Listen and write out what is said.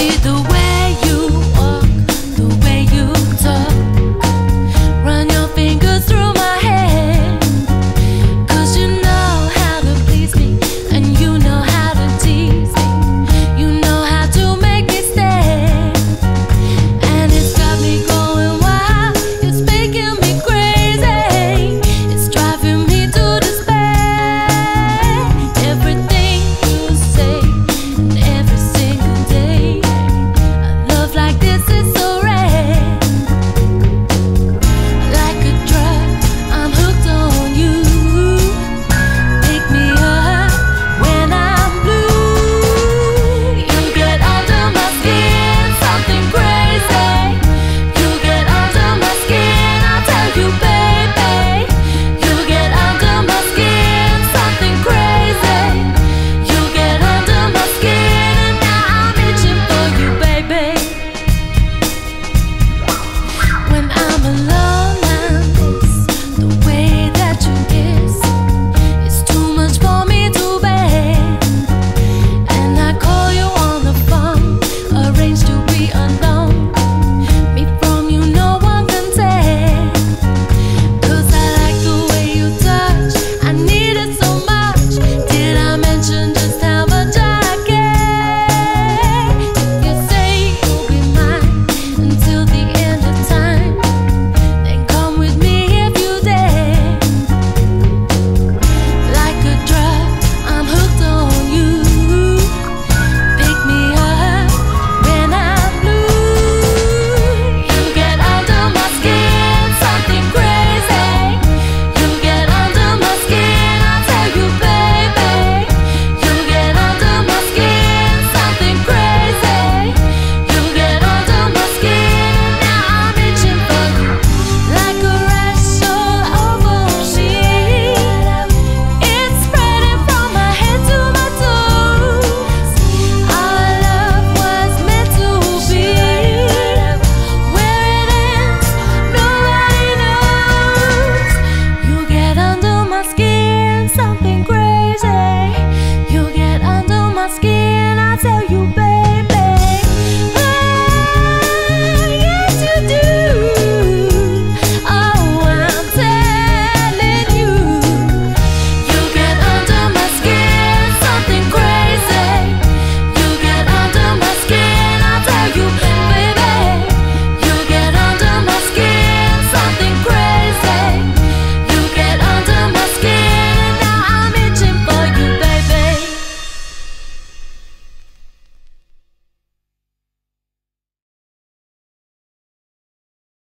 see the way